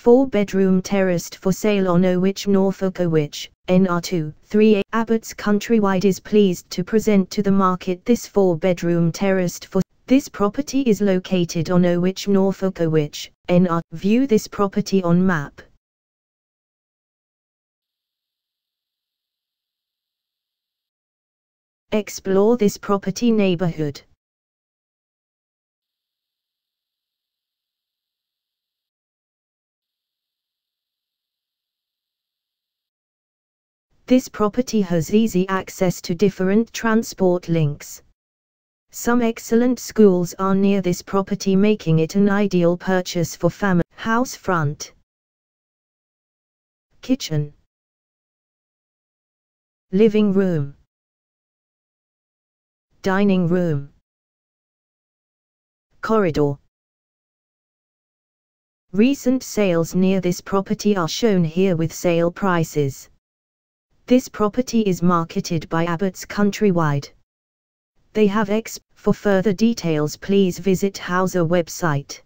Four bedroom terraced for sale on Norwich Norfolk Norwich, NR2, 3A. Abbotts Countrywide is pleased to present to the market this four bedroom terraced for this property is located on Norwich Norfolk Norwich, NR. View this property on map. Explore this property neighborhood. This property has easy access to different transport links. Some excellent schools are near this property making it an ideal purchase for family. House front. Kitchen. Living room. Dining room. Corridor. Recent sales near this property are shown here with sale prices. This property is marketed by Abbotts Countrywide. They have X. For further details please visit Houser website.